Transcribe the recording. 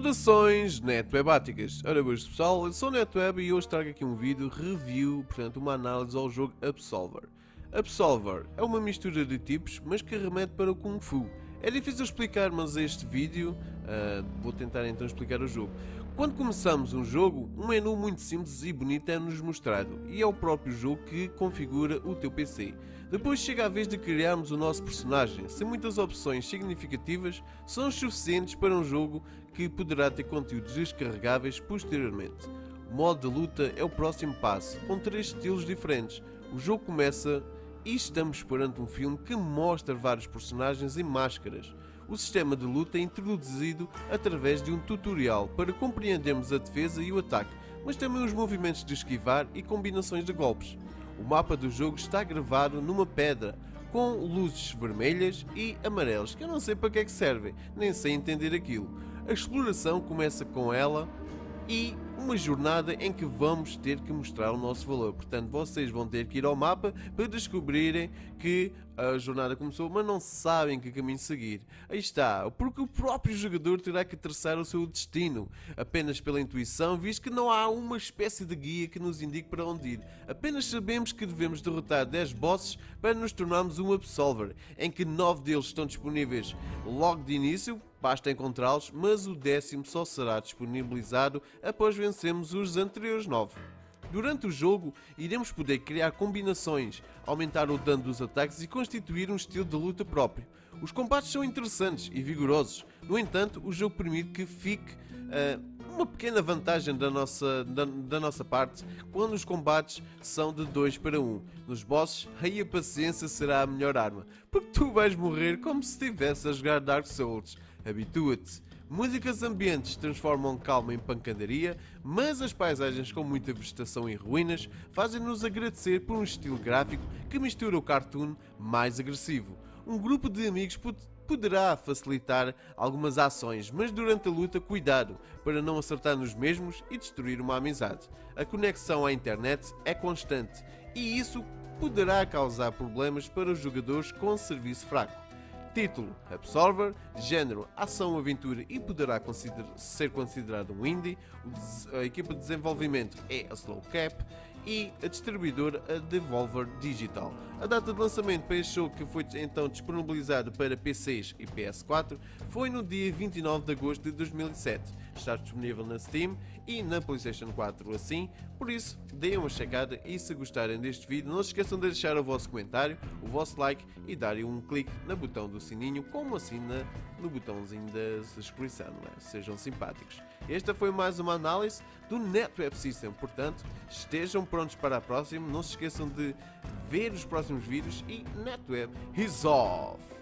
Saudações netwebáticas! Ora boas pessoal, eu sou o NetWeb e hoje trago aqui um vídeo review, portanto uma análise ao jogo Absolver. Absolver é uma mistura de tipos, mas que remete para o Kung Fu. É difícil explicar, mas este vídeo uh, vou tentar então explicar o jogo. Quando começamos um jogo, um menu muito simples e bonito é-nos mostrado, e é o próprio jogo que configura o teu PC. Depois chega a vez de criarmos o nosso personagem, sem muitas opções significativas, são suficientes para um jogo que poderá ter conteúdos descarregáveis posteriormente. O modo de luta é o próximo passo, com três estilos diferentes. O jogo começa e estamos perante um filme que mostra vários personagens e máscaras. O sistema de luta é introduzido através de um tutorial para compreendermos a defesa e o ataque, mas também os movimentos de esquivar e combinações de golpes. O mapa do jogo está gravado numa pedra, com luzes vermelhas e amarelas, que eu não sei para que é que servem, nem sei entender aquilo. A exploração começa com ela e uma jornada em que vamos ter que mostrar o nosso valor. Portanto, vocês vão ter que ir ao mapa para descobrirem que a jornada começou, mas não sabem que caminho seguir. Aí está, porque o próprio jogador terá que traçar o seu destino, apenas pela intuição, visto que não há uma espécie de guia que nos indique para onde ir. Apenas sabemos que devemos derrotar 10 bosses para nos tornarmos um Absolver, em que 9 deles estão disponíveis logo de início, basta encontrá-los, mas o décimo só será disponibilizado após vencermos os anteriores 9. Durante o jogo, iremos poder criar combinações, aumentar o dano dos ataques e constituir um estilo de luta próprio. Os combates são interessantes e vigorosos, no entanto, o jogo permite que fique uh, uma pequena vantagem da nossa, da, da, nossa parte quando os combates são de 2 para 1. Um. Nos bosses, aí a paciência será a melhor arma, porque tu vais morrer como se estivesse a jogar Dark Souls. Habitua-te. Músicas ambientes transformam calma em pancadaria, mas as paisagens com muita vegetação e ruínas fazem-nos agradecer por um estilo gráfico que mistura o cartoon mais agressivo. Um grupo de amigos poderá facilitar algumas ações, mas durante a luta cuidado para não acertar nos mesmos e destruir uma amizade. A conexão à internet é constante e isso poderá causar problemas para os jogadores com serviço fraco. Título: Absolver, género: ação-aventura e poderá consider ser considerado um indie. A equipa de desenvolvimento é a Slow Cap e a distribuidora a Devolver Digital. A data de lançamento para este jogo, que foi então disponibilizado para PCs e PS4, foi no dia 29 de agosto de 2007. Está disponível na Steam e na PlayStation 4 assim, por isso deem uma checada e se gostarem deste vídeo não se esqueçam de deixar o vosso comentário, o vosso like e darem um clique no botão do sininho, como assim na, no botãozinho da subscrição, é? sejam simpáticos. Esta foi mais uma análise do NetWeb System, portanto estejam prontos para a próxima, não se esqueçam de ver os próximos vídeos e NetWeb off!